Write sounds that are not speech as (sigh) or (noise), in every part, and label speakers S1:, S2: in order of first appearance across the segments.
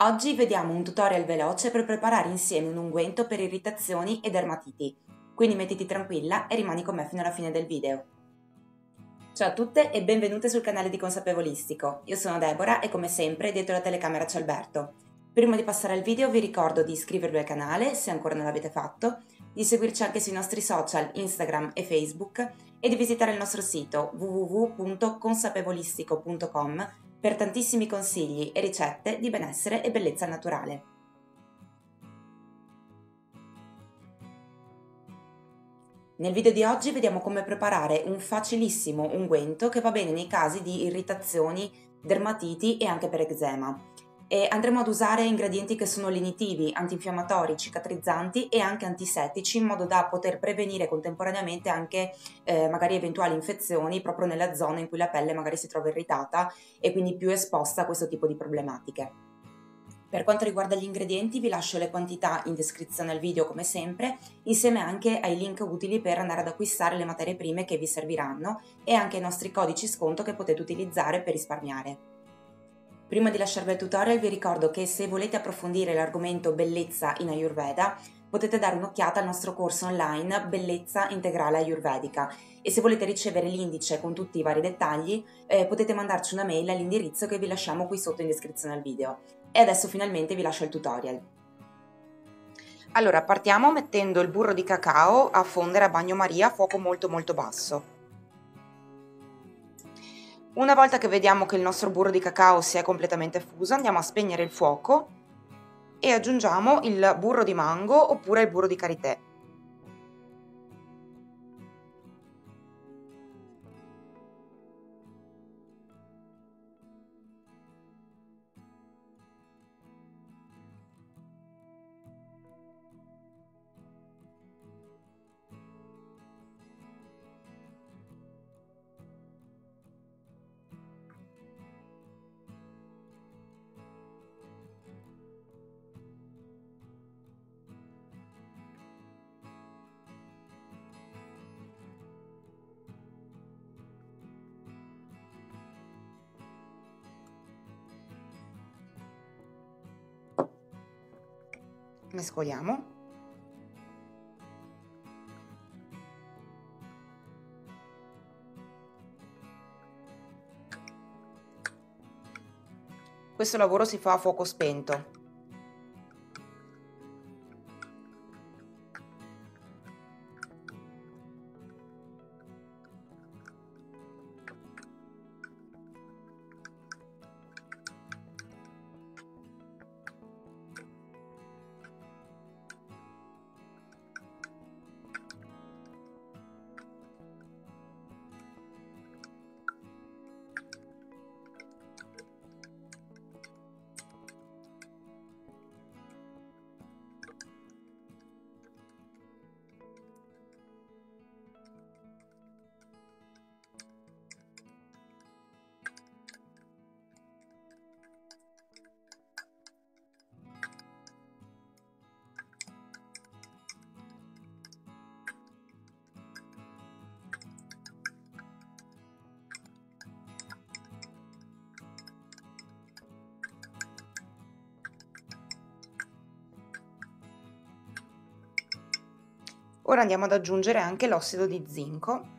S1: Oggi vediamo un tutorial veloce per preparare insieme un unguento per irritazioni e dermatiti, quindi mettiti tranquilla e rimani con me fino alla fine del video. Ciao a tutte e benvenute sul canale di Consapevolistico, io sono Deborah e come sempre dietro la telecamera c'è Alberto. Prima di passare al video vi ricordo di iscrivervi al canale se ancora non l'avete fatto, di seguirci anche sui nostri social Instagram e Facebook e di visitare il nostro sito www.consapevolistico.com per tantissimi consigli e ricette di benessere e bellezza naturale. Nel video di oggi vediamo come preparare un facilissimo unguento che va bene nei casi di irritazioni, dermatiti e anche per eczema. E andremo ad usare ingredienti che sono lenitivi, antinfiammatori, cicatrizzanti e anche antisettici in modo da poter prevenire contemporaneamente anche eh, magari eventuali infezioni proprio nella zona in cui la pelle magari si trova irritata e quindi più esposta a questo tipo di problematiche. Per quanto riguarda gli ingredienti vi lascio le quantità in descrizione al video come sempre, insieme anche ai link utili per andare ad acquistare le materie prime che vi serviranno e anche i nostri codici sconto che potete utilizzare per risparmiare. Prima di lasciarvi il tutorial vi ricordo che se volete approfondire l'argomento bellezza in Ayurveda potete dare un'occhiata al nostro corso online Bellezza Integrale Ayurvedica e se volete ricevere l'indice con tutti i vari dettagli eh, potete mandarci una mail all'indirizzo che vi lasciamo qui sotto in descrizione al video. E adesso finalmente vi lascio il tutorial. Allora partiamo mettendo il burro di cacao a fondere a bagnomaria a fuoco molto molto basso. Una volta che vediamo che il nostro burro di cacao si è completamente fuso, andiamo a spegnere il fuoco e aggiungiamo il burro di mango oppure il burro di karité. Mescoliamo. Questo lavoro si fa a fuoco spento Ora andiamo ad aggiungere anche l'ossido di zinco.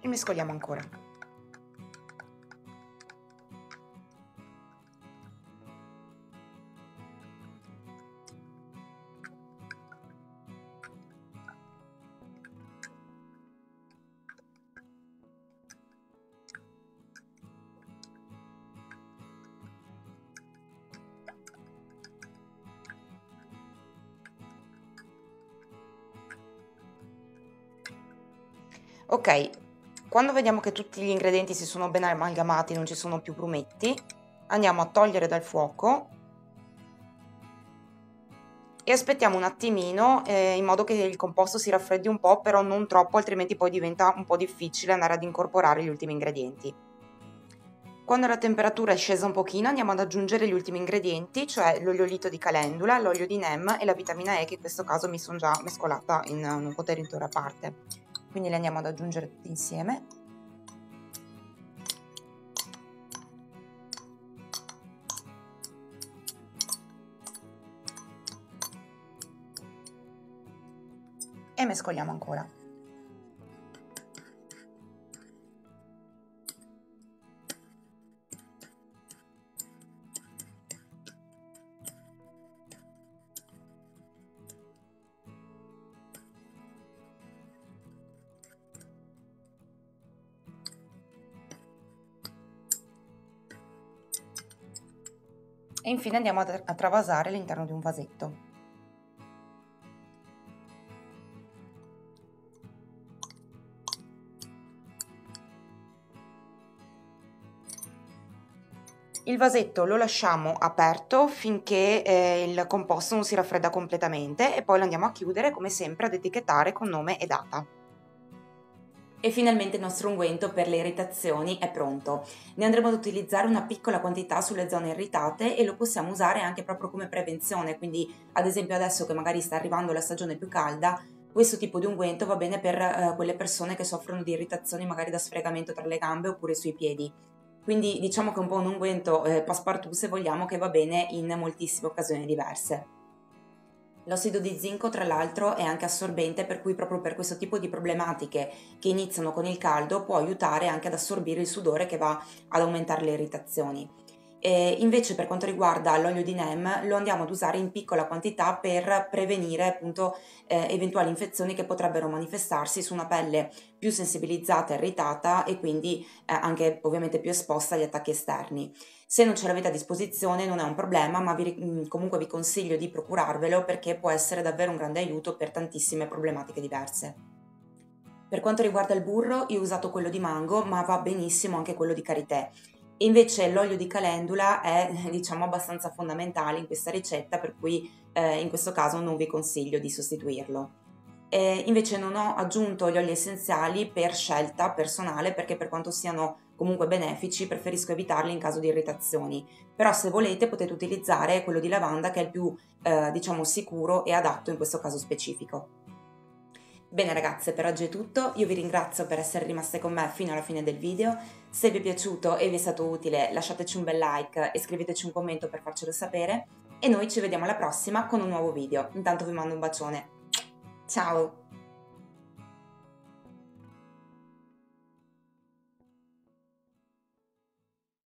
S1: E mescoliamo ancora. Ok, quando vediamo che tutti gli ingredienti si sono ben amalgamati, non ci sono più grumetti, andiamo a togliere dal fuoco e aspettiamo un attimino eh, in modo che il composto si raffreddi un po', però non troppo, altrimenti poi diventa un po' difficile andare ad incorporare gli ultimi ingredienti. Quando la temperatura è scesa un pochino andiamo ad aggiungere gli ultimi ingredienti, cioè l'oliolito di calendula, l'olio di NEM e la vitamina E che in questo caso mi sono già mescolata in un contenitore a parte. Quindi li andiamo ad aggiungere tutti insieme. E mescoliamo ancora. E infine andiamo a, travasare all'interno di un vasetto. Il vasetto lo lasciamo aperto finché eh, il composto non si raffredda completamente e poi lo andiamo a chiudere come sempre ad etichettare con nome e data. E finalmente il nostro unguento per le irritazioni è pronto. Ne andremo ad utilizzare una piccola quantità sulle zone irritate e lo possiamo usare anche proprio come prevenzione, quindi ad esempio adesso che magari sta arrivando la stagione più calda, questo tipo di unguento va bene per eh, quelle persone che soffrono di irritazioni magari da sfregamento tra le gambe oppure sui piedi. Quindi diciamo che è un po' un unguento eh, passepartout se vogliamo che va bene in moltissime occasioni diverse. L'ossido di zinco, tra l'altro, è anche assorbente, per cui proprio per questo tipo di problematiche che iniziano con il caldo può aiutare anche ad assorbire il sudore che va ad aumentare le irritazioni. E invece per quanto riguarda l'olio di NEM lo andiamo ad usare in piccola quantità per prevenire appunto eh, eventuali infezioni che potrebbero manifestarsi su una pelle più sensibilizzata e irritata e quindi eh, anche ovviamente più esposta agli attacchi esterni. Se non ce l'avete a disposizione non è un problema, ma vi, mm, comunque vi consiglio di procurarvelo perché può essere davvero un grande aiuto per tantissime problematiche diverse. Per quanto riguarda il burro, io ho usato quello di mango, ma va benissimo anche quello di karité. Invece l'olio di calendula è (laughs) diciamo abbastanza fondamentale in questa ricetta per cui eh, in questo caso non vi consiglio di sostituirlo. E invece non ho aggiunto gli oli essenziali per scelta personale perché per quanto siano comunque benefici preferisco evitarli in caso di irritazioni, però se volete potete utilizzare quello di lavanda che è il più eh, diciamo sicuro e adatto in questo caso specifico. Bene ragazze, per oggi è tutto, io vi ringrazio per essere rimaste con me fino alla fine del video, se vi è piaciuto e vi è stato utile lasciateci un bel like e scriveteci un commento per farcelo sapere. E noi ci vediamo alla prossima con un nuovo video, intanto vi mando un bacione, ciao!